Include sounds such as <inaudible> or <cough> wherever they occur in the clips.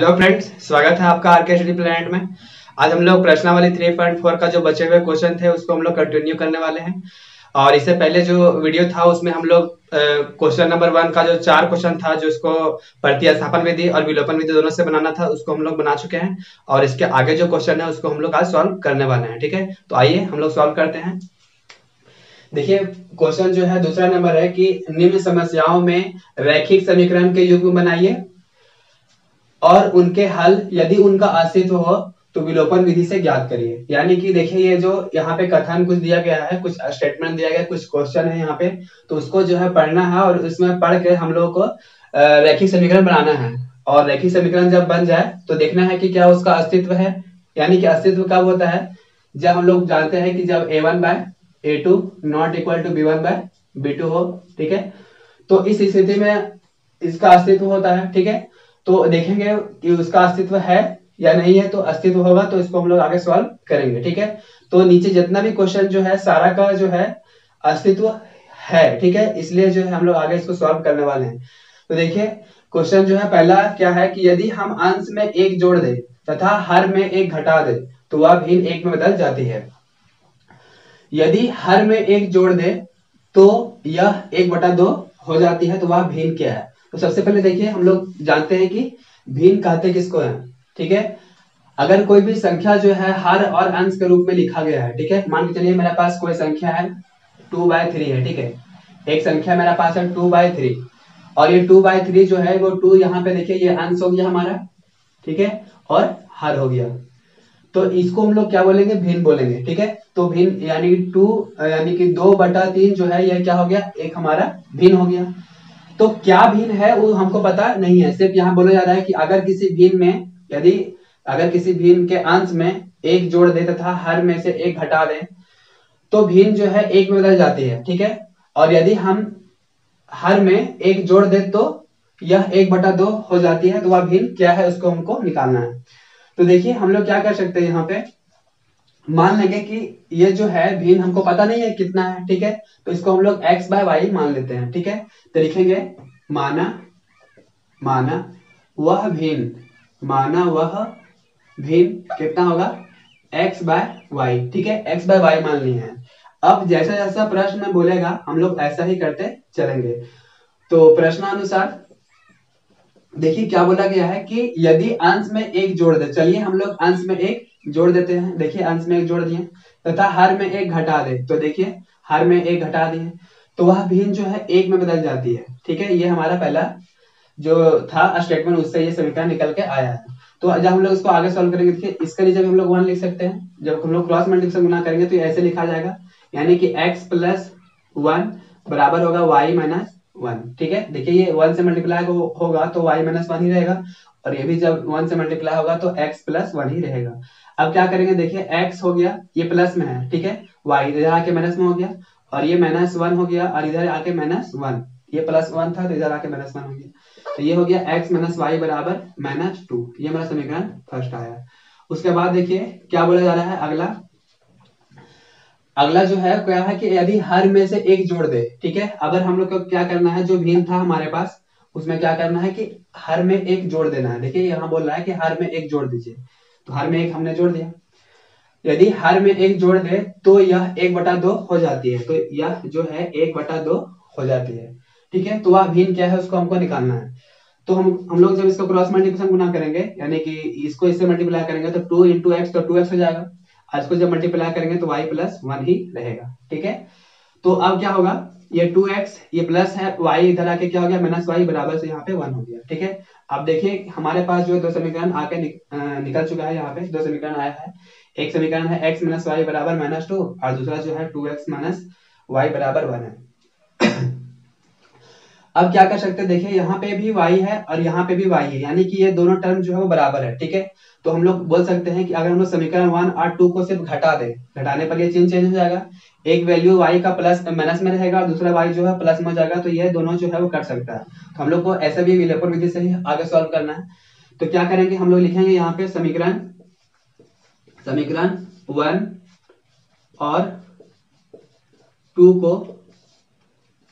Hello friends स्वागत है आपका आर के प्लानट में। आज हम लोग प्रश्नावली 3.4 का जो बचे हुए क्वेश्चन थे, उसको हम लोग कंटिन्यू करने वाले हैं। और इससे पहले जो वीडियो था, उसमें हम लोग क्वेश्चन नंबर वन का जो चार क्वेश्चन था, जो उसको प्रति स्थापन विधि और विलोपन विधि दोनों से बनाना था, उसको हम लोग बना चुके हैं। और इसके आगे जो क्वेश्चन है, उसको हम लोग आज सॉल्व करने वाले हैं, ठीक है? तो आइए, हम लोग सॉल्व करते हैं। देखिए क्वेश्चन जो है, दूसरा नंबर है कि निम्न समस्याओं में रैखिक समीकरण के युग बनाइए। और उनके हल यदि उनका अस्तित्व हो तो विलोपन विधि से ज्ञात करिए। यानी कि देखिए, ये जो यहाँ पे कथन कुछ दिया गया है, कुछ स्टेटमेंट दिया गया, कुछ क्वेश्चन है यहाँ पे तो उसको जो है पढ़ना है और उसमें पढ़ के हम लोग को रेखी समीकरण बनाना है। और रेखी समीकरण जब बन जाए तो देखना है कि क्या उसका अस्तित्व है। यानी कि अस्तित्व कब होता है? जब हम लोग जानते हैं कि जब A one by A two not equal to B one by B two हो, ठीक है? तो इस स्थिति में इसका अस्तित्व होता है, ठीक है? तो देखेंगे कि उसका अस्तित्व है या नहीं है तो अस्तित्व होगा तो इसको हम लोग आगे सॉल्व करेंगे, ठीक है? तो नीचे जितना भी क्वेश्चन जो है, सारा का जो है अस्तित्व है, ठीक है? इसलिए जो है हम लोग आगे इसको सॉल्व करने वाले हैं। तो देखिए क्वेश्चन जो है, पहला क्या है कि यदि हम अंश में एक जोड़ दे तथा हर में एक घटा दे तो वह भिन्न एक में बदल जाती है। यदि हर में एक जोड़ दे तो यह एक बटा दो हो जाती है तो वह भिन्न क्या है? तो सबसे पहले देखिए, हम लोग जानते हैं कि भिन्न कहते किसको है, ठीक है? अगर कोई भी संख्या जो है, हर और अंश के रूप में लिखा गया है, ठीक है? मान के चलिए, मेरे पास कोई संख्या है टू बाय थ्री है, ठीक है? एक संख्या मेरा पास है टू बाय थ्री और ये टू बाय थ्री जो है, वो टू यहाँ पे देखिए, ये अंश हो गया हमारा, ठीक है? और हर हो गया. तो इसको हम लोग क्या बोलेंगे? भिन्न बोलेंगे, ठीक है? तो भिन्न यानी कि टू यानी कि दो बटा तीन जो है यह क्या हो गया? एक हमारा भिन्न हो गया. तो क्या भिन्न है वो हमको पता नहीं है। सिर्फ़ यहाँ बोला जा रहा है कि अगर किसी भिन्न में, यदि अगर किसी भिन्न के अंश में एक जोड़ दे तथा हर में से एक घटा दें तो भिन्न जो है एक में बदल जाती है, ठीक है? और यदि हम हर में एक जोड़ दे तो यह एक बटा दो हो जाती है तो वह भिन्न क्या है उसको हमको निकालना है। तो देखिए, हम लोग क्या कर सकते हैं यहाँ पे? मान लेंगे कि ये जो है भिन्न हमको पता नहीं है कितना है, ठीक है? तो इसको हम लोग x बाय वाई मान लेते हैं, ठीक है? तो लिखेंगे माना माना वह भिन्न माना वह भिन्न कितना होगा? x बाय वाई ठीक है? x बाय वाई मान लिए हैं। अब जैसा जैसा प्रश्न बोलेगा, हम लोग ऐसा ही करते चलेंगे। तो प्रश्नानुसार, देखिए क्या बोला गया है कि यदि अंश में एक जोड़ दे, चलिए हम लोग अंश में एक जोड़ देते हैं। देखिए, अंश में एक जोड़ दिए। तथा हर में एक घटा दे। तो देखिए, हर में एक घटा दिए। तो वह भिन्न जो है, एक में बदल जाती है। ठीक है? ये हमारा पहला जो था स्टेटमेंट उससे ये समीकरण निकल के आया है। तो जब हम लोग इसको आगे सॉल्व करेंगे, देखिए, इसके लिए जब हम लोग वन लिख सकते हैं। जब हम लोग क्रॉस मल्टीप्लिकेशन गुना करेंगे तो ऐसे लिखा जाएगा। यानी कि x प्लस वन बराबर होगा y माइनस वन ठीक है? देखिए, ये वन से मल्टीप्लाई होगा तो y माइनस वन ही रहेगा। और ये भी जब वन से मल्टीप्लाई होगा तो x प्लस वन ही रहेगा। अब क्या करेंगे? देखिए, x हो गया, ये प्लस में है, ठीक है? y इधर आके माइनस में हो गया, और ये माइनस वन हो गया, और इधर आके माइनस वन ये प्लस वन था तो इधर आके माइनस वन हो गया। तो ये हो गया x माइनस वाई बराबर माइनस टू ये हमारा समीकरण फ़र्स्ट आया। उसके बाद देखिए, क्या बोला जा रहा है? अगला। अगला जो है क्या है कि यदि हर में से एक जोड़ दे, ठीक है? अगर हम लोग को क्या करना है? जो भिन्न था हमारे पास उसमें क्या करना है कि हर में एक जोड़ देना है। देखिए, यहाँ बोल रहा है कि हर में एक जोड़ दीजिए। तो हर में एक हमने जोड़ दिया। यदि हर में एक जोड़ दे तो यह एक बटा दो हो जाती है। तो यह जो है, एक बटा दो हो जाती है। ठीक है? तो वह भिन्न क्या है, उसको हमको निकालना है। तो हम हम लोग जब इसको क्रॉस मल्टीप्लिकेशन गुना करेंगे, यानी कि इसको इससे मल्टीप्लाई करेंगे तो टू इंटू एक्स तो टू एक्स हो जाएगा। आज को जब मल्टीप्लाई करेंगे तो वाई प्लस वन ही रहेगा। ठीक है? तो अब क्या होगा? ये टू एक्स ये प्लस है वाई इधर आके क्या हो गया? माइनस वाई बराबर से यहाँ पे वन हो गया ठीक है? अब देखिए हमारे पास जो दो समीकरण आके निक, निकल चुका है यहाँ पे दो समीकरण आया है। एक समीकरण है एक्स माइनस वाई बराबर माइनस टू और दूसरा जो है टू एक्स माइनस वाई बराबर वन है। अब क्या कर सकते हैं? देखिए, यहाँ पे भी y है और यहाँ पे भी y है। यानी कि ये दोनों टर्म जो है वो बराबर है, ठीक है? तो हम लोग बोल सकते हैं कि अगर हम लोग समीकरण वन और टू को सिर्फ़ घटा दें, घटाने पर ये चिन्ह चेंज हो जाएगा। एक वैल्यू y का प्लस माइनस में रहेगा, दूसरा y जो है प्लस में हो जाएगा तो ये दोनों जो है वो कर सकता है। तो हम लोग को ऐसे भी विलेपन विधि से ही आगे सॉल्व करना है। तो क्या करेंगे? हम लोग लिखेंगे यहाँ पे समीकरण समीकरण वन और टू को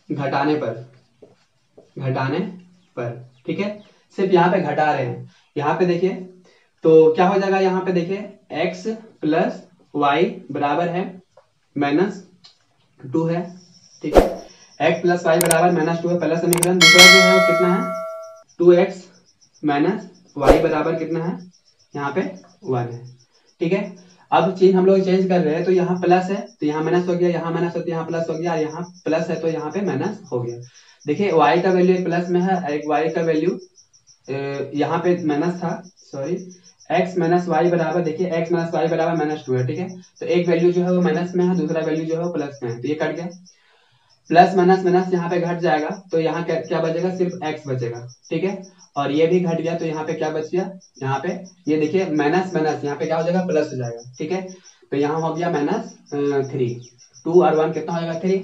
घटाने पर। घटाने पर, ठीक है? सिर्फ़ यहाँ पे घटा रहे हैं। यहाँ पे देखिए तो क्या हो जाएगा यहाँ पे देखिए, x प्लस वाई बराबर है माइनस टू है, ठीक है? x प्लस वाई बराबर माइनस टू है, पहला समीकरण। दूसरा जो है वो कितना है? टू एक्स माइनस वाई बराबर कितना है? यहाँ पे वन है, ठीक है? अब चीज़ हम लोग चेंज कर रहे हैं तो यहाँ प्लस है तो यहाँ माइनस हो गया, यहाँ माइनस हो तो यहाँ प्लस हो गया, यहाँ प्लस है तो यहाँ पे माइनस हो गया। देखिए y का वैल्यू प्लस में है एक y का वैल्यू यहाँ पे माइनस था सॉरी x माइनस वाई बराबर देखिए x माइनस वाई बराबर माइनस टू है ठीक है? तो एक वैल्यू जो है वो माइनस में है दूसरा वैल्यू जो है वो प्लस में है तो ये कट गया. प्लस माइनस माइनस यहाँ पे घट जाएगा तो यहाँ क्या, क्या बचेगा? सिर्फ़ x बचेगा ठीक है? और ये भी घट गया तो यहाँ पे क्या बच गया? यहाँ पे ये यह देखिए माइनस माइनस यहाँ पे क्या हो जाएगा? प्लस हो जाएगा ठीक है? तो यहाँ हो गया माइनस थ्री टू और वन कितना हो जाएगा थ्री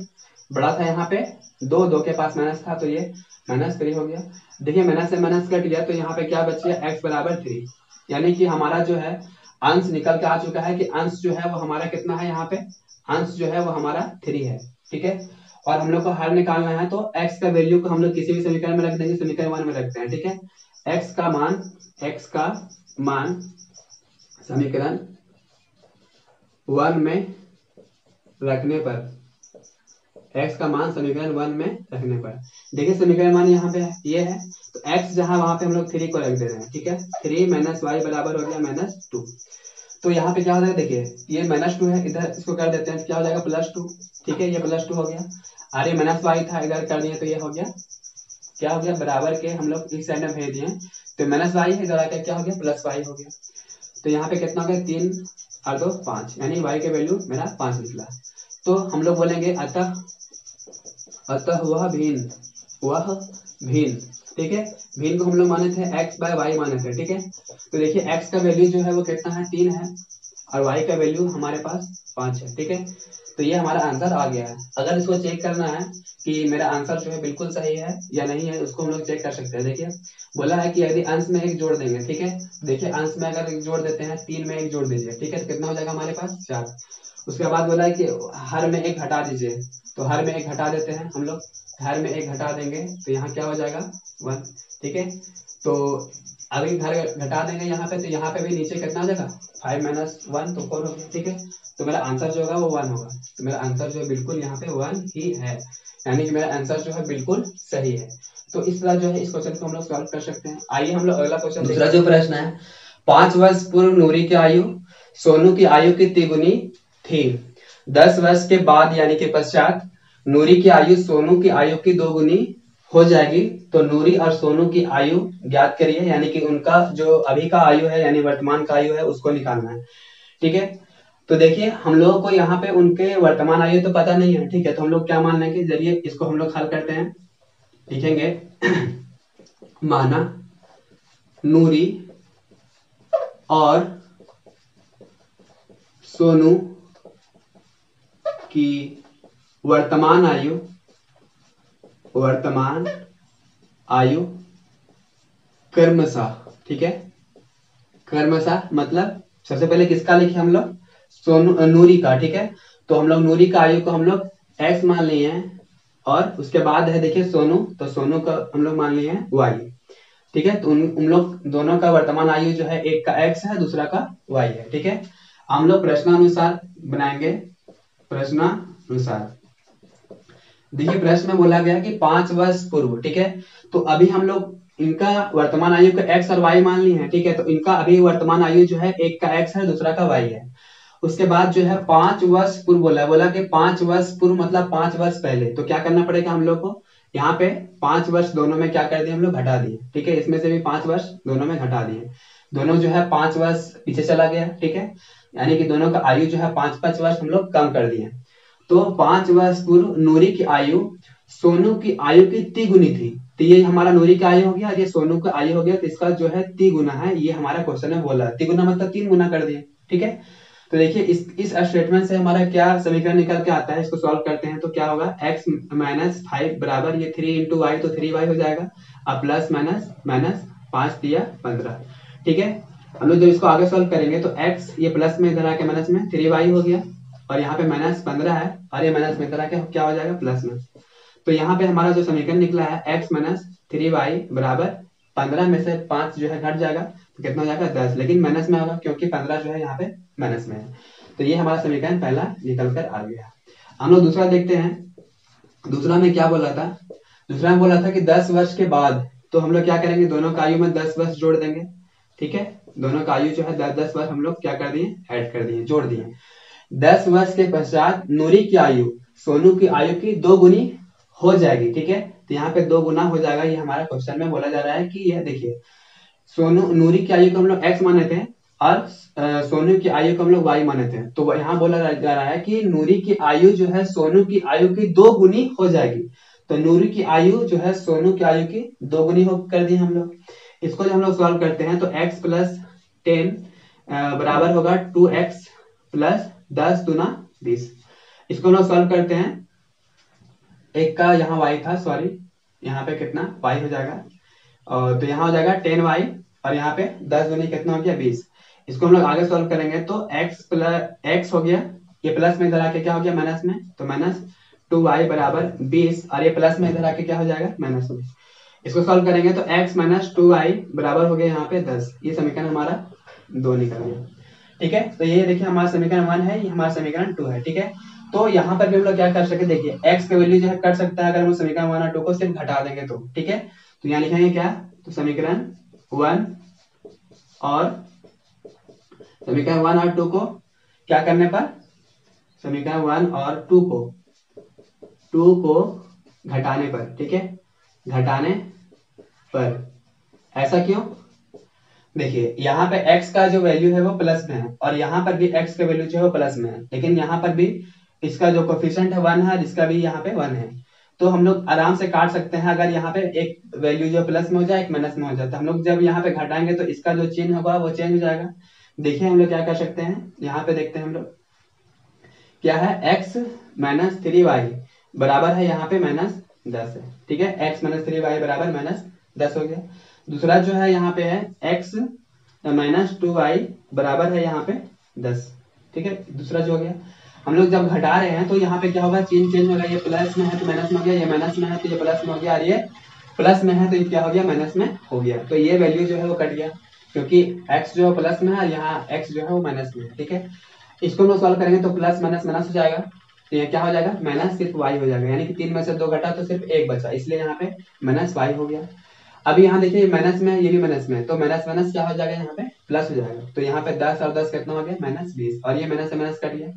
बड़ा था यहाँ पे, दो दो के पास माइनस था तो ये माइनस थ्री हो गया। देखिए माइनस से माइनस कट गया तो यहाँ पे क्या बच गया? एक्स बराबर थ्री यानी कि हमारा जो है, अंश निकल के आ चुका है कि अंश जो है वो हमारा कितना है यहाँ पे? अंश जो है वो हमारा थ्री है, ठीक है? और हम लोग को हर निकालना है तो x का वैल्यू को हम लोग किसी भी समीकरण में रख देंगे, समीकरण वन में रखते हैं ठीक है? X का मान, x का मान समीकरण वन में रखने पर x का मान समीकरण वन में रखने पर। देखिए समीकरण मान यहाँ पे ये है तो x जहाँ वहाँ पे हम लोग थ्री को रख दे रहे हैं, ठीक है? थ्री माइनस वाई बराबर हो गया माइनस टू तो यहाँ पे क्या हो जाएगा देखिए, ये माइनस टू है, इधर इसको कर देते हैं, क्या हो जाएगा प्लस टू ठीक है? ये प्लस टू हो गया। अरे माइनस वाई था, इधर कर दिए तो ये हो गया। क्या हो गया, बराबर के हम लोग इस साइड में भेज दिए। तो माइनस वाई है, इधर आकर क्या हो गया प्लस वाई हो गया। तो यहाँ पे कितना हो गया, तीन और दो, पाँच। यानी वाई के वैल्यू मेरा पाँच निकला। तो हम लोग बोलेंगे अतः अतः वह भिन्न वह भिन्न ठीक है? भिन्न को हम लोग माने थे एक्स बाय वाई माने थे, ठीक है? तो देखिए एक्स का वैल्यू जो है वो कितना है? तीन है, और वाई का वैल्यू हमारे पास पाँच है, ठीक है? तो ये हमारा आंसर आ गया है। अगर इसको चेक करना है कि मेरा आंसर जो है बिल्कुल सही है या नहीं है, उसको हम लोग चेक कर सकते हैं। देखिए, बोला है कि यदि अंश में एक जोड़ देंगे, ठीक है? देखिए, अंश में अगर एक जोड़ देते हैं, तीन में एक जोड़ दीजिए, ठीक है? तो कितना हो जाएगा हमारे पास? चार। उसके बाद बोला है कि हर में एक हटा दीजिए। तो हर में एक हटा देते हैं हम लोग। हर में एक घटा देंगे तो यहाँ क्या हो जाएगा? वन, ठीक है? तो अभी घर घटा देंगे यहाँ पे तो यहाँ पे भी नीचे कितना हो जाएगा? फाइव माइनस वन तो फोर हो गया ठीक है? तो मेरा आंसर जो होगा वो वन होगा। तो मेरा आंसर जो है बिल्कुल यहाँ पे वन ही है। यानी कि मेरा आंसर जो है बिल्कुल सही है। तो इस तरह जो है इस क्वेश्चन को हम लोग सॉल्व कर सकते हैं। आइए हम लोग अगला क्वेश्चन दूसरा जो प्रश्न है पाँच वर्ष पूर्व नूरी की आयु सोनू की आयु की तिगुनी थी। दस वर्ष के बाद यानी के पश्चात नूरी की आयु सोनू की आयु की दो गुनी हो जाएगी तो नूरी और सोनू की आयु ज्ञात करिए, यानी कि उनका जो अभी का आयु है, यानी वर्तमान का आयु है, उसको निकालना है। ठीक है? तो देखिए, हम लोगों को यहाँ पे उनके वर्तमान आयु तो पता नहीं है, ठीक है? तो हम लोग क्या मान लेंगे ज़रिए इसको हम लोग हल करते हैं। लिखेंगे, <clears throat> माना, नूरी और सोनू की वर्तमान आयु वर्तमान, आयु कर्मशा ठीक है? कर्मशा मतलब सबसे पहले किसका लिखे हम लोग? सोनू नूरी का, ठीक है? तो हम लोग नूरी का आयु को हम लोग एक्स मान लिए हैं और उसके बाद है देखिए सोनू तो सोनू का हम लोग मान लिए हैं वाई ठीक है? तो उन उन लोग दोनों का वर्तमान आयु जो है, एक का एक्स है, दूसरा का वाई है, ठीक है? हम लोग प्रश्नानुसार बनाएँगे, प्रश्नानुसार। देखिए, प्रश्न में बोला गया कि पाँच वर्ष पूर्व, ठीक है? तो अभी हम लोग इनका वर्तमान आयु का एक्स और वाई मान ली है, ठीक है? तो इनका अभी वर्तमान आयु जो है, एक का एक्स है, दूसरा का वाई है। उसके बाद जो है, पाँच वर्ष पूर्व बोला बोला कि पाँच वर्ष पूर्व मतलब पाँच वर्ष पहले। तो क्या करना पड़ेगा हम लोग को? यहाँ पे पाँच वर्ष दोनों में क्या कर दिए हम लोग? घटा दिए, ठीक है? इसमें से भी पाँच वर्ष दोनों में घटा दिए। दोनों जो है, पाँच वर्ष पीछे चला गया, ठीक है? यानी कि दोनों का आयु जो है पाँच पाँच वर्ष हम लोग कम कर दिए। तो पाँच वर्ष पूर्व नूरी की आयु सोनू की आयु की तिगुनी थी। तो ये हमारा नूरी का आयु हो गया और ये सोनू का आयु हो गया तो इसका जो है तिगुना है, ये हमारा क्वेश्चन में बोला। तिगुना मतलब तीन गुना कर दिए ठीक है? तो देखिए, इस इस स्टेटमेंट से हमारा क्या समीकरण निकल के आता है, इसको सॉल्व करते हैं तो क्या होगा? X माइनस फाइव बराबर, ये थ्री इंटू वाई तो थ्री वाई हो जाएगा। अब प्लस माइनस माइनस पाँच दिया पंद्रह, ठीक है? हम लोग जब इसको आगे सॉल्व करेंगे तो x ये प्लस में इधर आके माइनस में थ्री वाई हो गया। और यहाँ पे माइनस पंद्रह है और ये माइनस में तरह क्या हो जाएगा? प्लस में। तो यहाँ पे हमारा जो समीकरण निकला है एक्स माइनस थ्री वाई बराबर पंद्रह में से पाँच जो है घट जाएगा। तो कितना हो जाएगा? दस। लेकिन माइनस में होगा क्योंकि पंद्रह जो है यहाँ पे माइनस में है। तो ये हमारा समीकरण पहला निकल कर आ गया। हम लोग दूसरा देखते हैं। दूसरा में क्या बोला था? दूसरा में बोला था कि दस वर्ष के बाद तो हम लोग क्या करेंगे? दोनों का आयु में दस वर्ष जोड़ देंगे। ठीक है? दोनों का आयु जो है दस दस वर्ष हम लोग क्या कर दिए? ऐड कर दिए, जोड़ दिए। दस वर्ष के पश्चात नूरी की आयु, सोनू की आयु की दो गुनी हो जाएगी, ठीक है? तो यहाँ पे दो गुना हो जाएगा, ये हमारा क्वेश्चन में बोला जा रहा है कि यह देखिए, सोनू, नूरी की आयु को हम लोग एक्स माने थे और सोनू की आयु को हम लोग वाई माने थे। तो यहाँ बोला जा रहा है कि नूरी की आयु जो है सोनू की आयु की दो गुनी हो जाएगी। तो नूरी की आयु जो है सोनू की आयु की दो गुनी हो, कर दी हम लोग। इसको जब हम लोग सॉल्व करते हैं तो x प्लस टेन बराबर होगा टू एक्स प्लस दस दुना बीस। इसको हम लोग सॉल्व करते हैं। एक का यहाँ y था सॉरी यहाँ पे कितना? y हो जाएगा। और तो यहाँ हो जाएगा टेन वाई और यहाँ पे दस दुनी कितना हो गया? बीस। इसको हम लोग आगे सॉल्व करेंगे तो x प्लस एक्स हो गया। ये प्लस में इधर आके क्या हो गया? माइनस में। तो माइनस टू वाई बराबर बीस। और ये प्लस में इधर आके क्या हो जाएगा? माइनस में इसको सॉल्व करेंगे तो x माइनस टू वाई बराबर हो गया यहाँ पे दस। ये समीकरण हमारा दो निकल गया। ठीक है? तो ये देखिए हमारा समीकरण वन है, ये हमारा समीकरण टू है, ठीक है? तो यहाँ पर भी हम लोग क्या कर सकते देखिए एक्स का वैल्यू जो है कर सकता है, अगर हम समीकरण वन और टू को सिर्फ़ घटा देंगे तो ठीक है? तो यहाँ लिखेंगे क्या? तो समीकरण वन और समीकरण वन और टू को क्या करने पर? समीकरण वन और टू को टू को घटाने पर, ठीक है? घटाने पर। ऐसा क्यों? देखिए, यहाँ पे x का जो वैल्यू है वो प्लस में है और यहाँ पर भी x का वैल्यू जो है वो प्लस में है। लेकिन यहाँ पर भी इसका जो कोफिशियंट है वन है इसका भी यहाँ पे वन है। तो हम लोग आराम से काट सकते हैं अगर यहाँ पे एक वैल्यू जो प्लस में हो जाए, एक माइनस में हो जाए। तो हम लोग जब यहाँ पे घटाएँगे तो इसका जो चिन्ह होगा वो चेंज हो जाएगा। देखिए हम लोग क्या कर सकते हैं। यहाँ पे देखते हैं हम लोग। क्या है? एक्स माइनस थ्री वाई बराबर है यहाँ पे माइनस दस है। ठीक है? एक्स माइनस थ्री वाई बराबर माइनस दस हो गया। दूसरा जो है यहाँ पे है एक्स माइनस टू वाई बराबर है यहाँ पे दस। ठीक है? दूसरा जो हो गया। हम लोग जब घटा रहे हैं तो यहाँ पे क्या होगा? चेंज चेंज होगा ये प्लस में है तो माइनस में हो गया, ये माइनस में है तो ये प्लस में हो गया, और ये प्लस में है तो ये क्या हो गया? माइनस में हो गया। तो ये वैल्यू जो है वो कट गया, क्योंकि एक्स जो है प्लस में है यहाँ एक्स जो है वो माइनस में है। ठीक है? इसको हम सॉल्व करेंगे तो प्लस माइनस माइनस हो जाएगा। तो ये क्या हो जाएगा? माइनस सिर्फ़ वाई हो जाएगा। यानी कि तीन में से दो घटा तो सिर्फ़ एक बचा। इसलिए यहाँ पे माइनस वाई हो गया। अब यहाँ देखिए माइनस में ये भी माइनस में तो माइनस माइनस क्या हो जाएगा यहाँ पे? प्लस हो जाएगा। तो यहाँ पे दस और दस कितना हो गया? माइनस बीस। और ये माइनस से माइनस कट गया।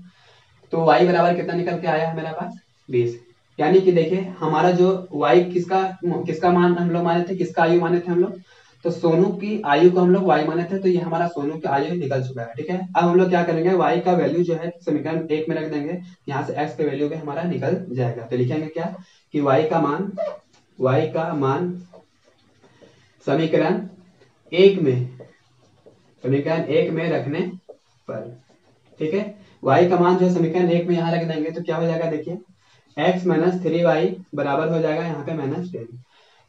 तो y बराबर कितना निकल के आया है मेरे पास? बीस। यानी कि देखिए, हमारा जो y किसका किसका मान हम लोग माने थे? किसका आयु माने थे हम लोग? तो सोनू की आयु को हम लोग वाई माने थे तो ये हमारा सोनू की आयु निकल चुका है, ठीक है? अब हम लोग क्या करेंगे? वाई का वैल्यू जो है, समीकरण एक में रख देंगे। यहाँ से एक्स का वैल्यू भी हमारा निकल जाएगा। तो लिखेंगे क्या? कि वाई का मान वाई का मान समीकरण एक में, समीकरण एक में रखने पर, ठीक है? वाई का मान जो समीकरण एक में यहाँ रख देंगे तो क्या हो जाएगा देखिए? एक्स माइनस थ्री वाई बराबर हो जाएगा यहाँ पे माइनस टेन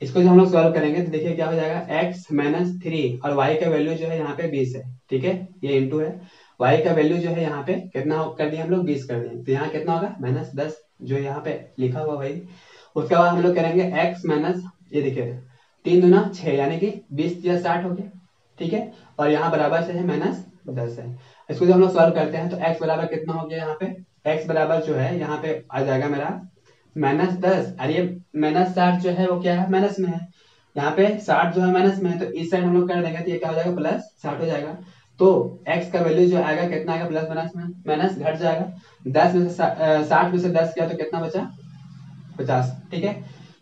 इसको जब हम लोग सॉल्व करेंगे तो देखिए क्या हो जाएगा? एक्स माइनस थ्री और वाई का वैल्यू जो है यहाँ पे बीस है, ठीक है? ये इंटू है. वाई का वैल्यू जो है यहाँ पे कितना कर दिया हम लोग बीस कर दिए. तो यहाँ कितना होगा? माइनस दस जो यहाँ पे लिखा हुआ भाई उसके बाद हम लोग करेंगे एक्स माइनस ये देखिए तीन दुना छह, यानी कि बीस या साठ हो गया, ठीक है? और यहाँ बराबर से है माइनस दस है। इसको जब हम लोग सॉल्व करते हैं तो x बराबर कितना हो गया यहाँ पे? x बराबर जो है, यहाँ पे आ जाएगा मेरा माइनस दस। और ये माइनस साठ जो है, वो क्या है? माइनस में है। यहाँ पे साठ जो है माइनस में है तो इस साइड हम लोग कर देंगे तो ये क्या हो जाएगा? प्लस साठ हो जाएगा। तो x का वैल्यू जो आएगा, कितना आएगा? प्लस माइनस में। माइनस घट जाएगा। दस में से साठ में से दस किया तो कितना बचा? पचास, ठीक है?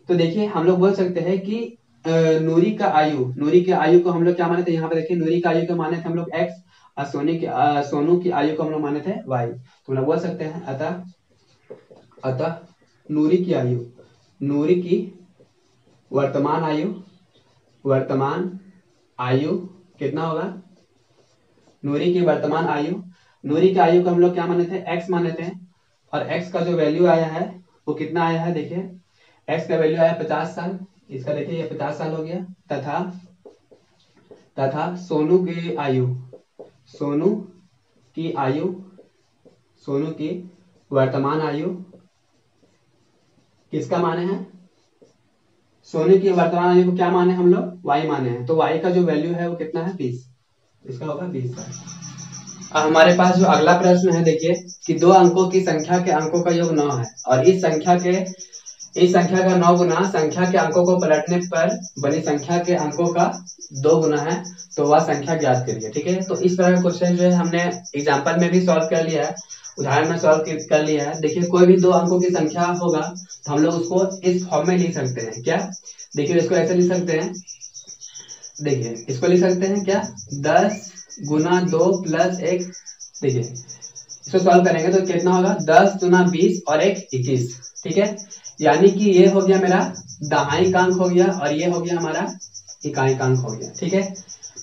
तो देखिए, हम लोग बोल सकते हैं कि नूरी का आयु। नूरी के आयु को हम लोग क्या माने थे यहाँ पे देखिए, नूरी का आयु को माने थे हम लोग एक्स और सोनी की सोनू की आयु को हम लोग माने थे वाई तो हम बोल सकते हैं, अतः अतः नूरी की आयु। नूरी की वर्तमान आयु वर्तमान आयु कितना होगा? नूरी की वर्तमान आयु। नूरी की आयु को हम लोग क्या माने थे एक्स माने थे और एक्स का जो वैल्यू आया है, वो कितना आया है? देखिए एक्स का वैल्यू आया है पचास साल। इसका देखिए ये पचास साल हो गया। तथा तथा सोनू की आयु। सोनू की आयु, सोनू की वर्तमान आयु किसका माने है? सोने की वर्तमान आयु को क्या माने हम लोग? वाई माने हैं। तो वाई का जो वैल्यू है वो कितना है? बीस। इसका होगा बीस। अब हमारे पास जो अगला प्रश्न है, देखिए, कि दो अंकों की संख्या के अंकों का योग नौ है। और इस संख्या के इस संख्या का नौ गुना, संख्या के अंकों को पलटने पर बनी संख्या के अंकों का दो गुना है तो वह संख्या ज्ञात करिए ठीक है? तो इस तरह का क्वेश्चन जो है, हमने एग्ज़ाम्पल में भी सॉल्व कर लिया है, उदाहरण में सॉल्व कर लिया है। देखिए, कोई भी दो अंकों की संख्या होगा तो हम लोग उसको इस फॉर्म में लिख सकते हैं, क्या? देखिए, इसको ऐसे लिख सकते हैं। देखिए, इसको लिख सकते हैं क्या? दस गुना दो प्लस एक, देखिए, इसको सॉल्व करेंगे तो कितना होगा? दस गुना बीस और एक इक्कीस, ठीक है? यानी कि ये हो गया मेरा दहाई कांक हो गया और ये हो गया हमारा इकाई कांक हो गया ठीक है?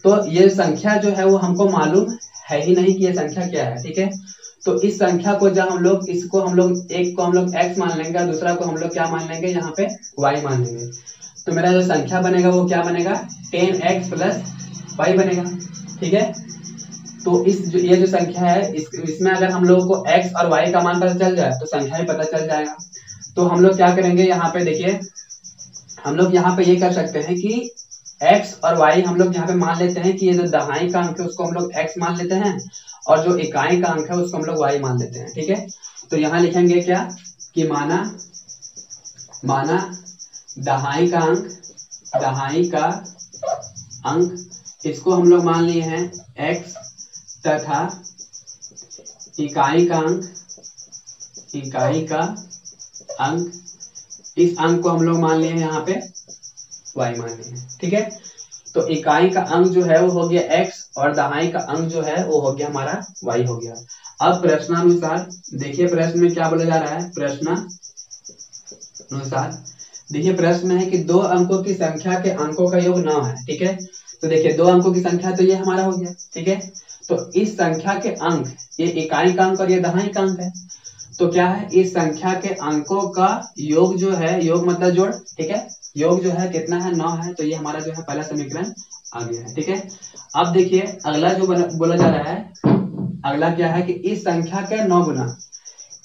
तो ये संख्या जो है वो हमको मालूम है ही नहीं कि ये संख्या क्या है ठीक है? तो इस संख्या को जब हम लोग इसको हम लोग एक को हम लोग x मान लेंगे और दूसरा को हम लोग क्या मान लेंगे? यहाँ पे y मान लेंगे। तो मेरा जो संख्या बनेगा वो क्या बनेगा? टेन एक्स प्लस वाई बनेगा ठीक है? तो इस जो ये जो संख्या है इस, इसमें अगर हम लोगों को x और y का मान पता चल जाए तो संख्या भी पता चल जाएगा। तो हम लोग क्या करेंगे यहाँ पे देखिए, हम लोग यहाँ पे ये कर सकते हैं कि x और y हम लोग यहाँ पे मान लेते हैं कि ये जो दहाई का अंक है उसको हम लोग x मान लेते हैं और जो इकाई का अंक है उसको हम लोग y मान लेते हैं, ठीक है? तो यहाँ लिखेंगे क्या? कि माना माना दहाई का अंक, दहाई का अंक इसको हम लोग मान लिए हैं x तथा इकाई का अंक, इकाई का अंक इस अंक को हम लोग मान लिए यहाँ पे y मान लिए ठीक है? तो इकाई का अंक जो है वो हो गया x और दहाई का अंक जो है वो हो गया हमारा y हो गया। अब प्रश्नानुसार, देखिए प्रश्न में क्या बोला जा रहा है? प्रश्न अनुसार देखिए प्रश्न में है कि दो अंकों की संख्या के अंकों का योग नौ है, ठीक है? तो देखिए, दो अंकों की संख्या तो ये हमारा हो गया, ठीक है? तो इस संख्या के अंक, ये इकाई का अंक और ये दहाई का अंक है। तो क्या है? इस संख्या के अंकों का योग जो है, योग मतलब जोड़, ठीक है? योग जो है कितना है? नौ है तो ये हमारा जो है पहला समीकरण आ गया है, ठीक है? अब देखिए, अगला जो बोला जा रहा है, अगला क्या है कि इस संख्या का नौ गुना,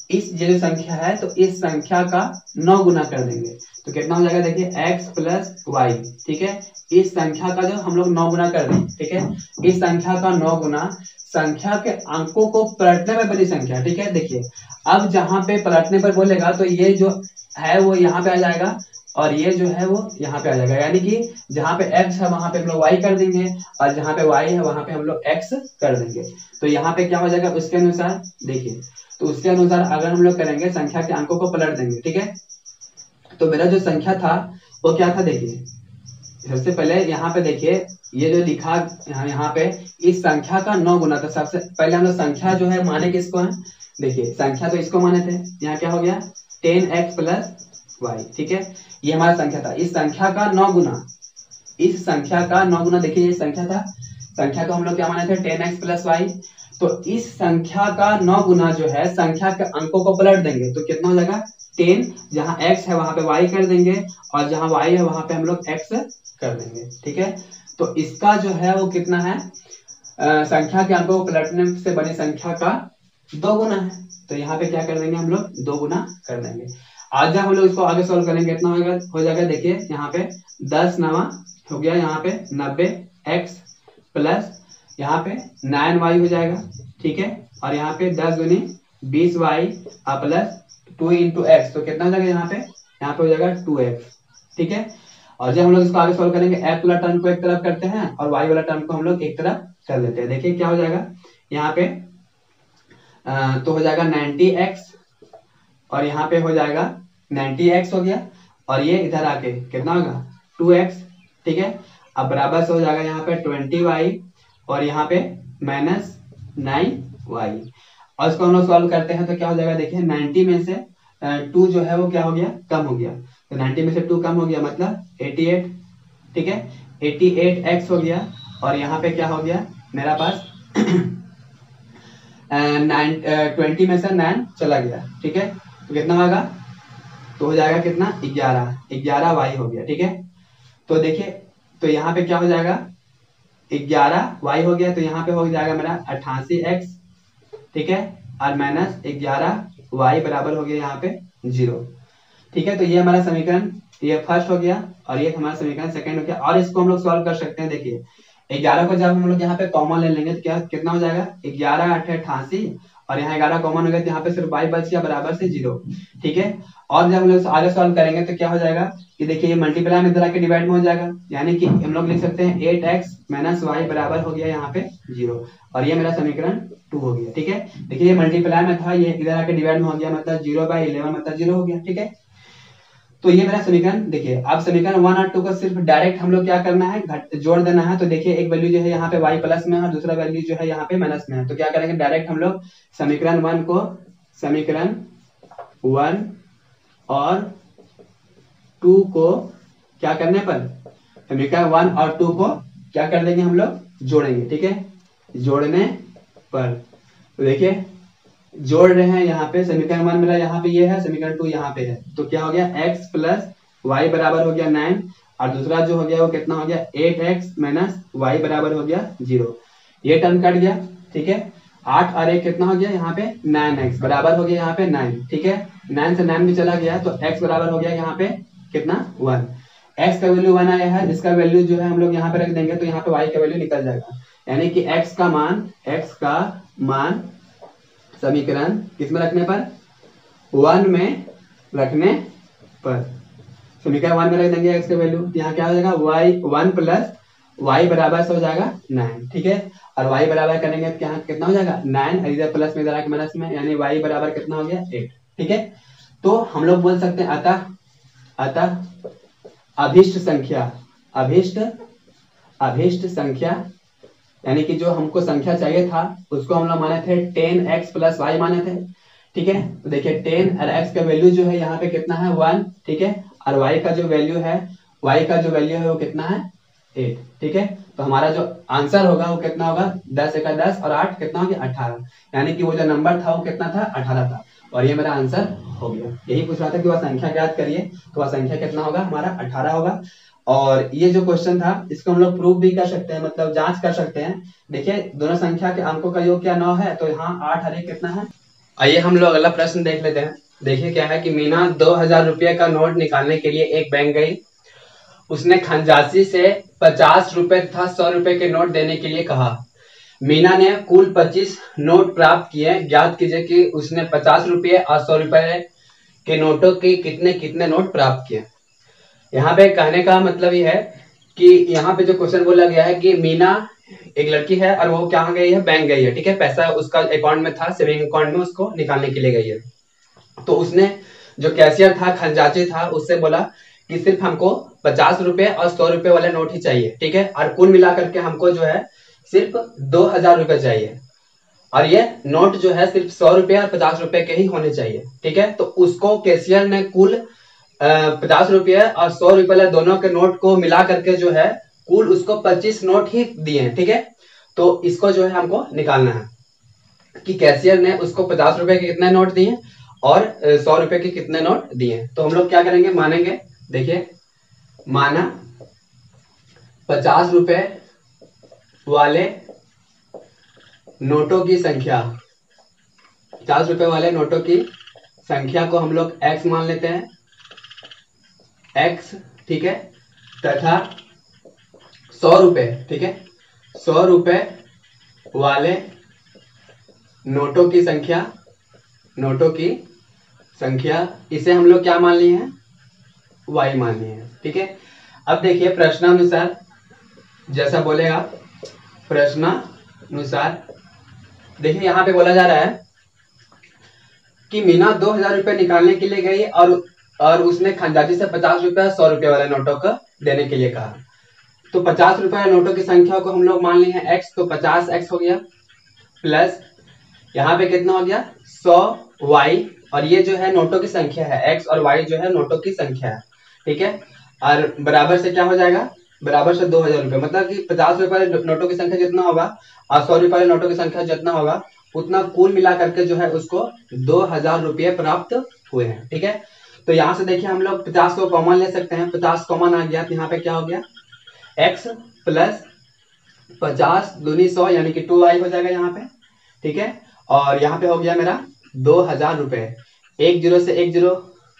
इस ये जो संख्या है तो इस संख्या का नौ गुना कर देंगे। तो कितना हो जाएगा? देखिए, x प्लस वाई ठीक है? इस संख्या का जो हम लोग नौ गुना कर दें, ठीक है? इस संख्या का नौ गुना संख्या के अंकों को पलटने में बनी संख्या, ठीक है? देखिए, अब जहाँ पे पलटने पर बोलेगा तो ये जो है वो यहाँ पे आ जाएगा और ये जो है वो यहाँ पे आ जाएगा। यानी कि जहाँ पे x है, वहाँ पे हम लोग y कर देंगे और जहाँ पे y है, वहाँ पे हम लोग x कर देंगे। तो यहाँ पे क्या हो जाएगा? उसके अनुसार, देखिए तो उसके अनुसार अगर हम लोग करेंगे, संख्या के अंकों को पलट देंगे, ठीक है? तो मेरा जो संख्या था, वो क्या था, देखिए सबसे पहले यहाँ पे देखिए, ये जो लिखा यहाँ यहाँ पे, इस संख्या का नौ गुना था। सबसे पहले हम लोग संख्या जो है, माने किसको है? देखिए, संख्या तो इसको माने थे। यहाँ क्या हो गया? टेन एक्स प्लस वाई, ठीक है? ये हमारा संख्या था। इस संख्या का नौ गुना, इस संख्या का नौ गुना, देखिए ये संख्या था। संख्या को हम लोग क्या माने थे? Ten x plus y. तो इस संख्या का नौ गुना जो है, संख्या के अंकों को पलट देंगे। तो कितना हो जाएगा? टेन, जहाँ एक्स है वहाँ पे वाई कर देंगे, और जहाँ वाई है वहाँ पे हम लोग x कर देंगे ठीक है? तो इसका जो है वो कितना है? आ, संख्या के अंकों को पलटने से बनी संख्या का दो गुना है। तो यहाँ पे क्या कर देंगे हम लोग? दो गुना कर देंगे। आज हम लोग इसको आगे सोल्व करेंगे कितना होगा हो जाएगा देखिए यहाँ पे दस नवा हो गया यहाँ पे नब्बे एक्स प्लस यहाँ पे नाइन वाई हो जाएगा ठीक है? और यहाँ पे दस गुनी बीस y plus two into x तो कितना हो जाएगा यहाँ पे? यहाँ पे हो जाएगा टू एक्स ठीक है? और जब हम लोग इसको आगे सॉल्व करेंगे एक्स वाला टर्म को एक तरफ़ करते हैं और वाई वाला टर्म को हम लोग एक तरफ़ कर लेते हैं। देखिए क्या हो जाएगा? यहाँ पे तो हो जाएगा नाइनटी एक्स और यहाँ पे हो जाएगा नाइनटी एक्स हो गया। और ये इधर आके कितना होगा? टू एक्स ठीक है? अब बराबर से हो जाएगा यहाँ पे ट्वेंटी वाई और यहाँ पे माइनस नाइन वाई और इसको हम लोग सॉल्व करते हैं तो क्या हो जाएगा? देखिए नाइनटी में से टू जो है वो क्या हो गया? कम हो गया। तो नाइनटी में से टू कम हो गया मतलब एटी एट, ठीक है? एटी एट एक्स हो गया और यहाँ पे क्या हो गया? मेरा पास <clears throat> ट्वेंटी में से नाइन चला गया, ठीक है? तो कितना होगा? तो हो जाएगा कितना? ग्यारह ग्यारह वाई हो गया, ठीक है? तो देखिए तो यहाँ पे क्या हो जाएगा? ग्यारह वाई हो गया तो यहाँ पे हो जाएगा मेरा अट्ठासी एक्स, ठीक है? और माइनस ग्यारह वाई बराबर हो गया यहाँ पे ज़ीरो। ठीक है तो ये हमारा समीकरण, ये फ़र्स्ट हो गया और ये हमारा समीकरण सेकंड हो गया। और इसको हम लोग सॉल्व कर सकते हैं, देखिए। ग्यारह को जब हम लोग यहाँ पे कॉमन ले लेंगे तो क्या, कितना हो जाएगा? ग्यारह अठे अठासी। और यहाँ ग्यारह कॉमन हो गया तो यहाँ पे सिर्फ़ बाई बच गया, बराबर से ज़ीरो ठीक है? और जब हम लोग आगे सॉल्व करेंगे तो क्या हो जाएगा? कि देखिए, ये मल्टीप्लाई में इधर के डिवाइड में हो जाएगा। यानी कि हम लोग लिख सकते हैं एट एक्स माइनस वाई बराबर हो गया यहाँ पे ज़ीरो और ये मेरा समीकरण टू हो गया, ठीक है? देखिए, ये मल्टीप्लाई में था, ये इधर आके डिवाइड में हो गया मतलब ज़ीरो बाई इलेवन मतलब ज़ीरो हो गया, ठीक है? तो ये मेरा समीकरण, देखिए, अब समीकरण वन और टू को सिर्फ़ डायरेक्ट हम लोग क्या करना है? घट, जोड़ देना है तो देखिए, एक वैल्यू जो है यहाँ पे y प्लस में है और दूसरा वैल्यू जो है यहाँ पे माइनस में है। तो क्या करेंगे? डायरेक्ट हम लोग समीकरण वन को समीकरण वन और टू को क्या करने पर? समीकरण वन और टू को क्या कर देंगे हम लोग? जोड़ेंगे, ठीक है? जोड़ने पर। तो देखिए जोड़ रहे हैं यहाँ पे, समीकरण वन मेरा यहाँ पे, ये है, समीकरण टू यहाँ पे है। तो क्या हो गया? एक्स प्लस वाई बराबर हो गया नाइन और दूसरा जो हो गया वो कितना हो गया? एट एक्स माइनस वाई बराबर हो गया ज़ीरो ये टर्म कट गया, ठीक है? आठ और एक कितना हो गया यहाँ पे? नाइन एक्स बराबर हो गया यहाँ पे नाइन ठीक है? नाइन से नाइन भी चला गया तो एक्स बराबर हो गया यहाँ पे कितना? वन एक्स का वैल्यू वन आया है, इसका वैल्यू जो है हम लोग यहाँ पे रख देंगे तो यहाँ पे वाई का वैल्यू निकल जाएगा। यानी कि एक्स का मान एक्स का मान समीकरण किसमें रखने पर? वन में रखने पर। समीकरण वन में रख देंगे एक्स का वैल्यू यहाँ क्या हो जाएगा? वाई वन प्लस वाई बराबर से हो जाएगा नाइन ठीक है? और वाई बराबर करेंगे तो यहाँ कितना हो जाएगा? नाइन इधर प्लस में इधर माइनस में, यानी वाई बराबर कितना हो गया? एट ठीक है? तो हम लोग बोल सकते हैं अतः अतः अभिष्ट संख्या, अभिष्ट अभिष्ट संख्या यानी कि जो हमको संख्या चाहिए था, उसको हम लोग माने थे टेन एक्स प्लस वाई माने थे। ठीक है? तो देखिए टेन और एक्स का वैल्यू जो है यहाँ पे कितना है? वन ठीक है? और वाई का जो वैल्यू है वाई का जो वैल्यू है वो कितना है? एट ठीक है? तो हमारा जो आंसर होगा वो कितना होगा? दस एक दस और आठ कितना हो गया? अठारह। यानी कि वो जो नंबर था वो कितना था? अठारह था। और ये मेरा आंसर हो गया। यही पूछ रहा था कि वह संख्या ज्ञात करिए तो वह संख्या कितना होगा? हमारा अठारह होगा। और ये जो क्वेश्चन था, इसको हम लोग प्रूव भी कर सकते हैं मतलब जाँच कर सकते हैं। देखिए, दोनों संख्या के अंकों का योग क्या नौ है? तो यहाँ आठ हरे कितना है? आइए हम लोग अगला प्रश्न देख लेते हैं। देखिए क्या है कि मीना दो हज़ार रुपये का नोट निकालने के लिए एक बैंक गई। उसने खंजासी से पचास रुपए तथा सौ रुपए के नोट देने के लिए कहा। मीना ने कुल पच्चीस नोट प्राप्त किए। ज्ञात कीजिए कि उसने पचास रुपये और सौ रुपए के नोटों के कितने कितने नोट प्राप्त किए। यहाँ पे कहने का मतलब ये है कि यहाँ पे जो क्वेश्चन बोला गया है कि मीना एक लड़की है और वो क्या गई है? बैंक गई है, ठीक है? पैसा उसका अकाउंट में था सेविंग अकाउंट में उसको निकालने के लिए गई है। तो उसने जो कैशियर था, खंजाची था, उससे बोला कि सिर्फ़ हमको पचास रुपए और सौ रुपए वाले नोट ही चाहिए, ठीक है? और कुल मिला करके हमको जो है सिर्फ़ दो हज़ार रुपए चाहिए। और ये नोट जो है सिर्फ़ सौ रुपए और पचास रुपए के ही होने चाहिए, ठीक है? तो उसको कैशियर ने कुल पचास रुपये और सौ रुपये वाले दोनों के नोट को मिला करके जो है, कुल उसको पच्चीस नोट ही दिए हैं, ठीक है? तो इसको जो है हमको निकालना है। कि कैशियर ने उसको पचास रुपए के कितने नोट दिए और सौ रुपए के कितने नोट दिए तो हम लोग क्या करेंगे, मानेंगे? देखिए, माना पचास रुपए वाले नोटों की संख्या, पचास रुपए वाले नोटों की संख्या को हम लोग एक्स मान लेते हैं। एक्स ठीक है, तथा सौ रुपए, ठीक है, सौ रुपए वाले नोटों की संख्या, नोटों की संख्या, इसे हम लोग क्या मान लिए हैं? वाई मान लिए हैं, ठीक है? अब देखिए प्रश्नानुसार, जैसा बोलेगा प्रश्नानुसार, देखिए यहाँ पे बोला जा रहा है कि मीना दो हज़ार रुपये निकालने के लिए गई और और उसने खंजाती से पचास रुपया सौ रुपये वाले नोटों को देने के लिए कहा। तो पचास रुपए नोटों की संख्या को हम लोग मान लिए हैं एक्स तो पचास एक्स हो गया। प्लस यहाँ पे कितना हो गया? सौ वाई और ये जो है नोटों की संख्या है। एक्स और वाई जो है नोटों की संख्या है। ठीक है? और बराबर से क्या हो जाएगा? बराबर से दो हज़ार रुपये। मतलब कि पचास रुपए नोटों की संख्या जितना होगा और सौ रुपए नोटों की संख्या जितना होगा, उतना कुल मिला करके जो है उसको दो हज़ार रुपये प्राप्त हुए हैं। ठीक है? तो यहाँ से देखिए हम लोग पचास को कॉमन ले सकते हैं। पचास कॉमन आ गया तो यहाँ पे क्या हो गया? एक्स प्लस पचास दूनी सौ, यानी कि टू आई हो जाएगा यहाँ पे, ठीक है? और यहाँ पे हो गया मेरा दो हज़ार रुपए। एक ज़ीरो से एक ज़ीरो,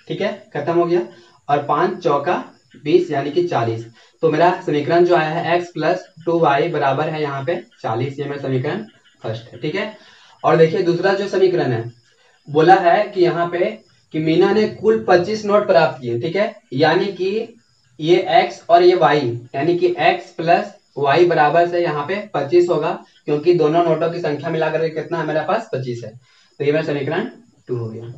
ठीक है? खत्म हो गया। और पाँच चौका बीस, यानी कि चालीस। तो मेरा समीकरण जो आया है एक्स प्लस टू वाई बराबर है यहाँ पे चालीस, ये मेरा समीकरण फ़र्स्ट है, ठीक है? और देखिए दूसरा जो समीकरण है, बोला है कि यहाँ पे कि मीना ने कुल पच्चीस नोट प्राप्त किए, ठीक है? यानी कि ये x और ये y, यानी कि x प्लस वाई बराबर से यहाँ पे पच्चीस होगा, क्योंकि दोनों नोटों की संख्या मिलाकर के कितना है मेरे पास? पच्चीस है। तो ये मेरा समीकरण टू हो गया।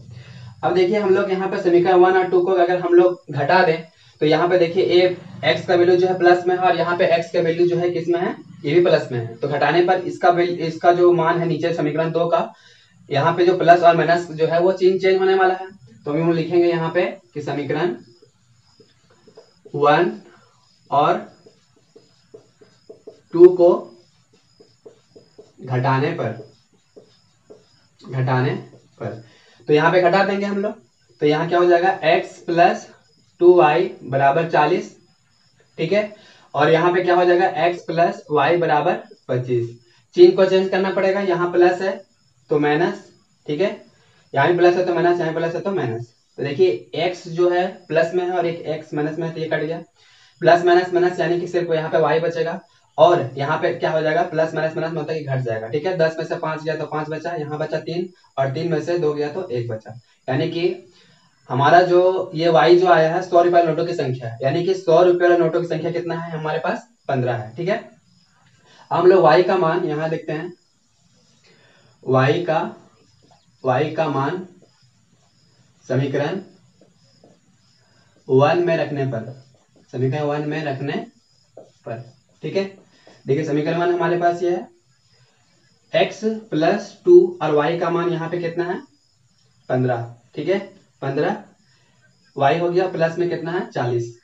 अब देखिए, हम लोग यहाँ पे समीकरण वन और टू को अगर हम लोग घटा दें तो यहाँ पे देखिए ए एक्स का वैल्यू जो है प्लस में है, और यहाँ पे एक्स का वैल्यू जो है किसमें है? ये भी प्लस में है। तो घटाने पर इसका इसका जो मान है नीचे समीकरण दो का, यहाँ पे जो प्लस और माइनस जो है, वो चेंज चेंज होने वाला है। तो अभी हम लिखेंगे यहाँ पे कि समीकरण वन और टू को घटाने पर घटाने पर। तो यहाँ पे घटा देंगे हम लोग। तो यहाँ क्या हो जाएगा? X प्लस टू वाई बराबर चालीस, ठीक है? और यहाँ पे क्या हो जाएगा? X प्लस वाई बराबर पच्चीस। चिन्ह को चेंज करना पड़ेगा। यहाँ प्लस है तो माइनस ठीक है? यहाँ प्लस है तो माइनस यहाँ प्लस है तो माइनस तो देखिए एक्स जो है प्लस में है और एक x माइनस में है तो ये कट गया. प्लस माइनस माइनस यानी कि सिर्फ़ यहाँ पे y बचेगा और यहाँ पे क्या हो जाएगा? प्लस माइनस माइनस मतलब कि घट जाएगा. ठीक है? दस में से पाँच गया तो पाँच बचा, यहाँ बचा तीन और तीन में से दो गया तो एक बचा. यानी कि हमारा जो ये वाई जो आया है, सौ रुपए नोटों की संख्या है. यानी कि सौ रुपए वाले नोटों की संख्या कितना है? हमारे पास पंद्रह है. ठीक है? हम लोग वाई का मान यहाँ देखते हैं. वाई का वाई का मान समीकरण वन में रखने पर, समीकरण वन में रखने पर, ठीक है? देखिए, समीकरण वन हमारे पास ये है। X प्लस टू और y का मान यहाँ पे कितना है? पंद्रह, ठीक है? पंद्रह। Y हो गया प्लस में कितना है? चालीस।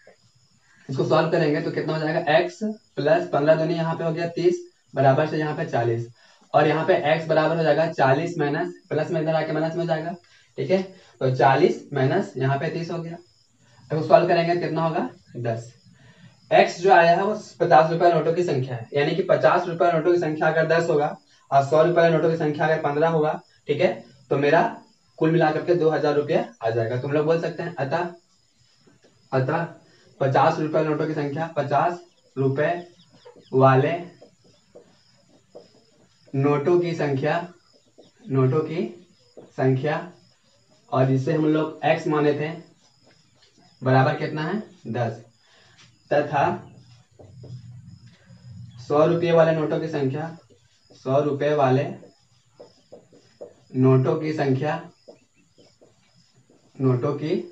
इसको सॉल्व करेंगे तो कितना हो जाएगा? X प्लस पंद्रह दोनों यहाँ पे हो गया तीस, बराबर से यहाँ पे चालीस। और यहाँ पे x बराबर हो जाएगा चालीस माइनस प्लस में इधर आके माइनस में जाएगा, ठीक है? तो चालीस माइनस यहाँ पे तीस हो गया। तो सॉल्व करेंगे कितना होगा? दस। एक्स जो आया है वो पचास रुपए नोटों की संख्या है। यानी कि पचास रुपए नोटों की संख्या अगर दस होगा, और सौ रुपए नोटों की संख्या अगर पंद्रह होगा, ठीक है? तो मेरा कुल मिलाकर के दो हज़ार रुपया आ जाएगा। तुम लोग बोल सकते हैं, अतः अतः पचास रुपए नोटों की संख्या, पचास रुपए वाले नोटों की संख्या, नोटों की संख्या, और जिसे हम लोग एक्स माने थे, बराबर कितना है? दस। तथा सौ रुपये वाले नोटों की संख्या, सौ रुपये वाले नोटों की संख्या, नोटों की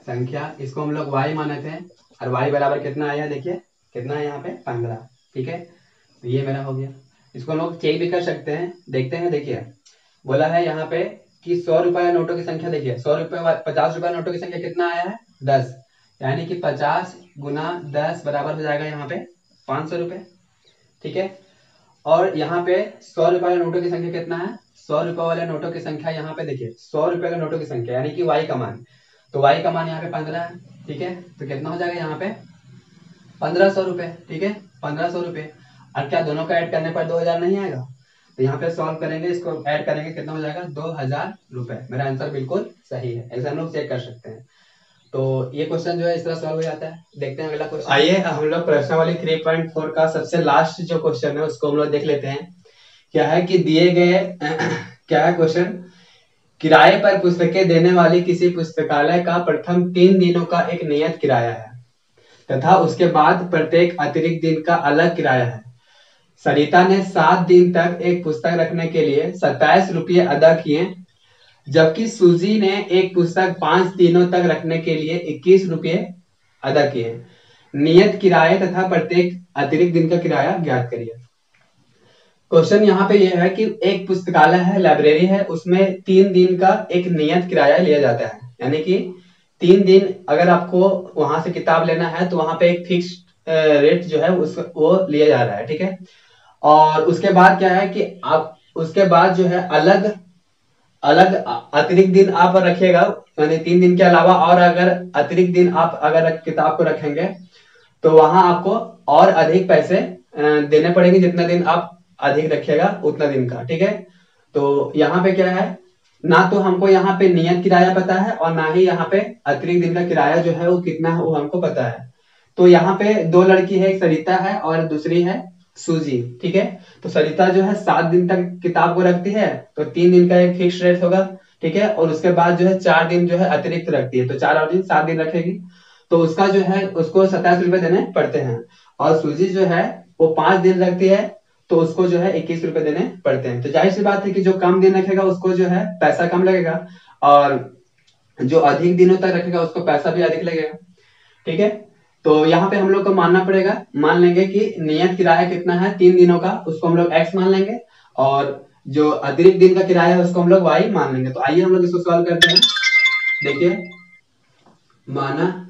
संख्या, इसको हम लोग y माने थे, और y बराबर कितना आया? देखिए, कितना है यहाँ पे? पंद्रह। ठीक है? ये मेरा हो गया। इसको हम लोग चेक भी कर सकते हैं। देखते हैं, देखिए। बोला है यहाँ पे कि सौ रुपए नोटों की संख्या, देखिए, सौ रुपए पचास रुपए नोटों की संख्या कितना आया है? दस। यानी कि पचास गुना दस बराबर हो जाएगा यहाँ पे पाँच सौ रुपए ठीक है? और यहाँ पे सौ रुपए वाले नोटों की संख्या कितना है? सौ रुपए वाले नोटों की संख्या यहाँ पे, देखिए, सौ रुपए के नोटों की संख्या, यानी कि वाई का मान। तो वाई का मान यहाँ पे पंद्रह है। ठीक है? तो कितना हो जाएगा यहाँ पे? पंद्रह सौ रुपए ठीक है? पंद्रह सौ रुपए और क्या दोनों का ऐड करने पर दो हज़ार नहीं आएगा? तो यहाँ पे सॉल्व करेंगे, इसको ऐड करेंगे, कितना हो जाएगा? दो हज़ार रुपए। मेरा आंसर बिल्कुल सही है। ऐसा हम लोग चेक कर सकते हैं। तो ये क्वेश्चन जो है इस तरह सॉल्व हो जाता है। देखते हैं अगला क्वेश्चन आइए, हम लोग प्रश्नावली 3.4 का सबसे लास्ट जो क्वेश्चन है, उसको हम लोग देख लेते हैं। क्या है कि दिए गए, <clears throat> क्या है क्वेश्चन किराए पर पुस्तकें देने वाली किसी पुस्तकालय का प्रथम तीन दिनों का एक नियत किराया है, तथा उसके बाद प्रत्येक अतिरिक्त दिन का अलग किराया है। सरिता ने सात दिन तक एक पुस्तक रखने के लिए सत्ताईस रुपये अदा किए, जबकि सुजी ने एक पुस्तक पाँच दिनों तक रखने के लिए इक्कीस रुपये अदा किए। नियत किराए तथा प्रत्येक अतिरिक्त दिन का किराया ज्ञात करिए। क्वेश्चन यहाँ पे यह है कि एक पुस्तकालय है, लाइब्रेरी है, उसमें तीन दिन का एक नियत किराया लिया जाता है। यानी कि तीन दिन अगर आपको वहाँ से किताब लेना है तो वहाँ पे एक फिक्स रेट जो है उस, वो लिया जा रहा है, ठीक है? और उसके बाद क्या है कि आप, उसके बाद जो है अलग अलग अतिरिक्त दिन आप रखिएगा, यानी तीन दिन के अलावा और अगर अतिरिक्त दिन आप अगर किताब को रखेंगे तो वहाँ आपको और अधिक पैसे देने पड़ेंगे जितना दिन आप अधिक रखिएगा, उतना दिन का, ठीक है? तो यहाँ पे क्या है, ना तो हमको यहाँ पे नियत किराया पता है और ना ही यहाँ पे अतिरिक्त दिन का किराया जो है वो कितना है वो हमको पता है। तो यहाँ पे दो लड़की है, एक सरिता है और दूसरी है सूजी, ठीक है? तो सरिता जो है सात दिन तक किताब को रखती है तो तीन दिन का एक फिक्स रेट होगा, ठीक है? और उसके बाद जो है चार दिन जो है अतिरिक्त रखती है तो चार और दिन सात दिन रखेगी। तो उसका जो है, उसको सत्ताईस रुपए देने पड़ते हैं, और सूजी जो है वो पाँच दिन रखती है तो उसको जो है इक्कीस रुपए देने पड़ते हैं। तो ज़ाहिर सी बात है कि जो कम दिन रखेगा, उसको जो है पैसा कम लगेगा, और जो अधिक दिनों तक रखेगा, उसको पैसा भी अधिक लगेगा, ठीक है? तो यहाँ पे हम लोग को मानना पड़ेगा, मान लेंगे कि नियत किराया कितना है तीन दिनों का, उसको हम लोग एक्स मान लेंगे, और जो अतिरिक्त दिन का किराया है उसको हम लोग वाई मान लेंगे। तो आइए हम लोग इसको सॉल्व करते हैं। देखिए, माना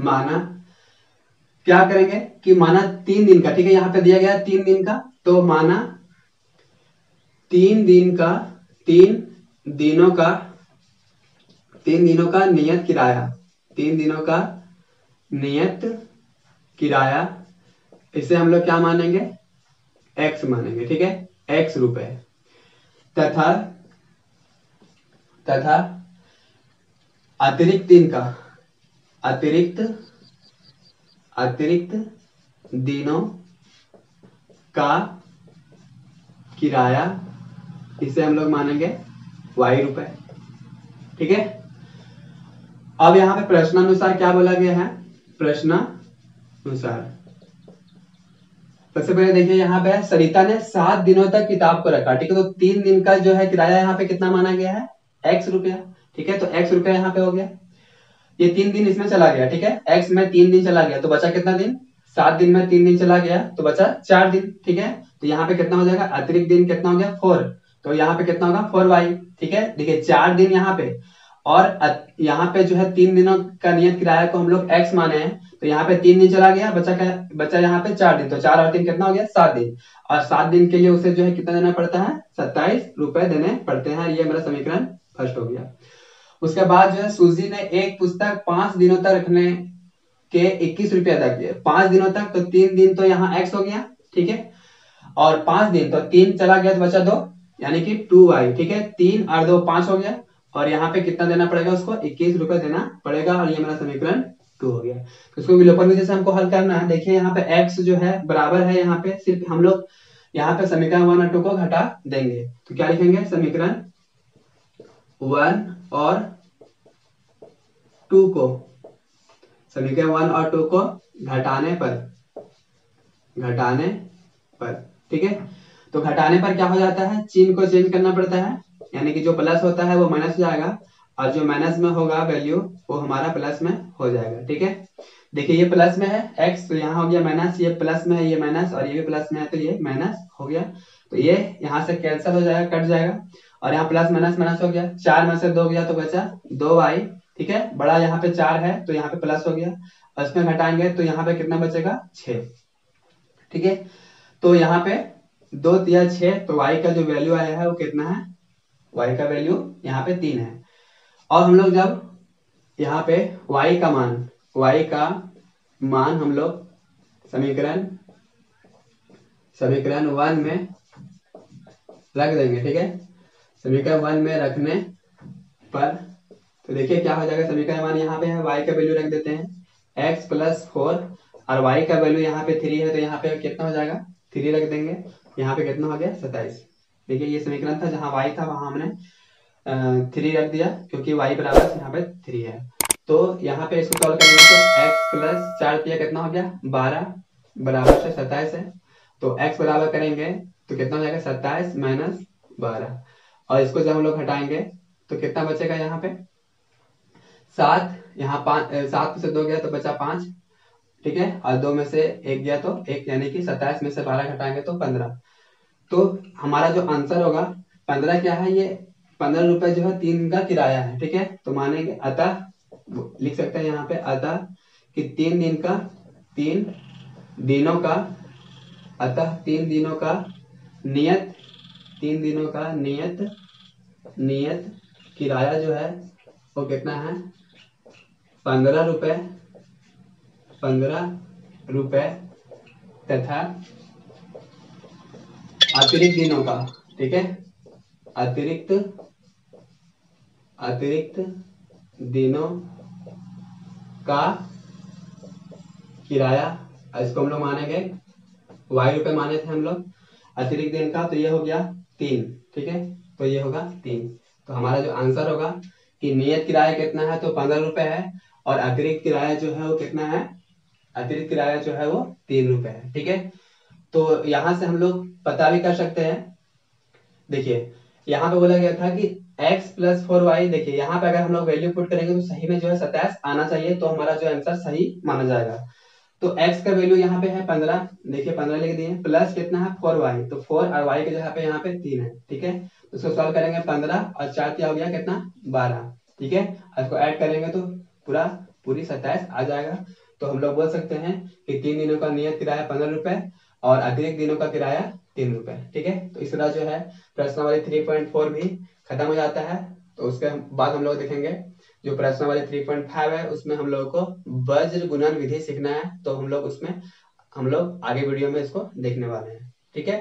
माना, क्या करेंगे कि माना तीन दिन का, ठीक है, यहाँ पे दिया गया तीन दिन का तो माना तीन दिन का, तीन दिनों का, तीन दिनों का नियत किराया, तीन दिनों का नियत, किराया, इसे हम लोग क्या मानेंगे? एक्स मानेंगे, ठीक है? एक्स रुपए। तथा तथा अतिरिक्त दिन का अतिरिक्त अतिरिक्त दिनों का किराया, इसे हम लोग मानेंगे वाई रुपए। ठीक है? अब यहाँ पे प्रश्नानुसार क्या बोला गया है? प्रश्नानुसार सबसे पहले देखिए यहाँ पे सरिता ने सात दिनों तक किताब को रखा, ठीक है? तो तीन दिन का जो है किराया यहाँ पे कितना माना गया है? एक्स रुपया, ठीक है? तो एक्स रुपया यहाँ पे हो गया। ये तीन दिन इसमें चला गया, ठीक है? एक्स में तीन दिन चला गया तो बचा कितना दिन? सात दिन में तीन दिन चला गया तो बचा चार दिन, ठीक है? तो यहाँ पे कितना हो जाएगा? अतिरिक्त दिन कितना हो गया? फोर तो यहाँ पे कितना होगा? फोर वाई ठीक है? देखिए, चार दिन यहाँ पे। और यहाँ पे जो है तीन दिनों का नियत किराया को हम लोग एक्स माने हैं। तो यहाँ पे तीन दिन चला गया, बचा क्या, बचा यहाँ पे चार दिन। तो चार और तीन कितना हो गया? सात दिन। और सात दिन के लिए उसे जो है कितना देना पड़ता है? सत्ताईस रुपए देने पड़ते हैं। ये मेरा समीकरण फ़र्स्ट हो गया। उसके बाद जो है सूजी ने एक पुस्तक पाँच दिनों तक रखने के इक्कीस रुपए अदा किए। पाँच दिनों तक तो तीन दिन तो यहाँ एक्स हो गया, ठीक है? और पाँच दिन तो तीन चला गया तो बचा दो, यानी कि टू वाई ठीक है? तीन और दो पाँच हो गया। और यहाँ पे कितना देना पड़ेगा उसको? इक्कीस रुपए देना पड़ेगा और ये मेरा समीकरण टू हो गया। तो इसको विलोपन विधि से हमको हल करना है। देखिए यहाँ पे एक्स जो है बराबर है यहाँ पे। सिर्फ़ हम लोग यहाँ पे समीकरण वन और टू को घटा देंगे। तो क्या लिखेंगे? समीकरण वन और टू को। समीकरण वन और टू को घटाने पर। घटाने पर। ठीक है? तो घटाने पर क्या हो जाता है? चिन्ह को चेंज करना पड़ता है। यानी कि जो प्लस होता है वो माइनस हो जाएगा और जो माइनस में होगा वैल्यू वो हमारा प्लस में हो जाएगा, ठीक है? देखिए, ये प्लस में है एक्स तो यहाँ हो गया माइनस, ये प्लस में है, ये माइनस और ये भी प्लस में है तो ये माइनस हो गया। तो ये यहाँ से कैंसिल हो जाएगा, कट जाएगा और यहाँ प्लस माइनस माइनस हो गया। चार में से दो गया तो बचा दो आई ठीक है? बड़ा यहाँ पे चार है तो यहाँ पे प्लस हो गया। और इसमें घटाएँगे तो यहाँ पे कितना बचेगा? छ, ठीक है? तो यहाँ पे दो दिया छ तो वाई का जो वैल्यू आया है वो कितना है? वाई का वैल्यू यहाँ पे तीन है। और हम लोग जब यहाँ पे y का मान, y का मान हम लोग समीकरण समीकरण वन में रख देंगे, ठीक है? समीकरण वन में रखने पर तो देखिए क्या हो जाएगा, समीकरण वन यहाँ पे है, y का वैल्यू रख देते हैं। x प्लस फोर और y का वैल्यू यहाँ पे थ्री है तो यहाँ पे कितना हो जाएगा? थ्री रख देंगे। यहाँ पे कितना हो गया? सताइस देखिए, ये समीकरण था जहाँ वाई था, वहाँ हमने थ्री रख दिया, क्योंकि y बराबर यहाँ पे थ्री है। तो यहाँ पे इसको सॉल्व करेंगे तो x प्लस चार दिया कितना हो गया? बारह बराबर से सत्ताईस है। तो x बराबर करेंगे तो कितना हो जाएगा? सत्ताईस माइनस बारह। और इसको जब हम लोग हटाएँगे तो कितना बचेगा यहाँ पे? सात। यहाँ पाँच सात से दो गया तो बचा पाँच। ठीक है? और दो में से एक गया तो एक, यानी कि सत्ताईस में से बारह घटाएँगे तो पंद्रह। तो हमारा जो आंसर होगा, पंद्रह क्या है ये? पंद्रह रुपए जो है, तीन का किराया है, ठीक है? तो मानेंगे अतः, लिख सकते हैं यहाँ पे, अतः, कि तीन दिन का, तीन दिनों का, अतः, तीन दिनों का नियत, तीन दिनों का नियत नियत किराया जो है, वो कितना है? पंद्रह रुपए पंद्रह रुपए तथा अतिरिक्त दिनों का ठीक है? अतिरिक्त अतिरिक्त दिनों का किराया, इसको हम लोग मानेंगे वाई रुपए माने थे हम लोग, अतिरिक्त दिन का तो ये हो गया तीन, ठीक है? तो ये होगा तीन। तो हमारा जो आंसर होगा कि नियत किराया कितना है तो पंद्रह रुपए है, और अतिरिक्त किराया जो है वो कितना है? अतिरिक्त किराया जो है वो तीन रुपए है, ठीक है? तो यहाँ से हम लोग पता भी कर सकते हैं। देखिए, यहाँ पे बोला गया था कि x प्लस फोर वाई देखिए, यहाँ पे अगर हम लोग वैल्यू पुट करेंगे तो सही में जो है सताइस आना चाहिए तो हमारा जो आंसर सही माना जाएगा। तो x का वैल्यू यहाँ पे है पंद्रह, देखिए, पंद्रह लिख दिए प्लस कितना है? फोर वाई तो फोर और y के जगह पे, यहाँ पे तीन है, ठीक है? तो इसको सॉल्व करेंगे पंद्रह और चार क्या हो गया? कितना? बारह, ठीक है? इसको ऐड करेंगे तो पूरा, पूरी सत्ताईस आ जाएगा। तो हम लोग बोल सकते हैं कि तीन दिनों का नियत किराया पंद्रह रुपए और अतिरिक्त दिनों का किराया तीन रुपए ठीक है? तो इस तरह जो है प्रश्नावली थ्री पॉइंट फोर भी खत्म हो जाता है। तो उसके बाद हम लोग देखेंगे, जो प्रश्नावली थ्री पॉइंट फाइव है, उसमें हम लोगों को वज्र गुणन विधि सीखना है तो हम लोग उसमें, हम लोग आगे वीडियो में इसको देखने वाले हैं, ठीक है?